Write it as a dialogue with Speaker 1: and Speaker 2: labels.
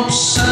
Speaker 1: Oops.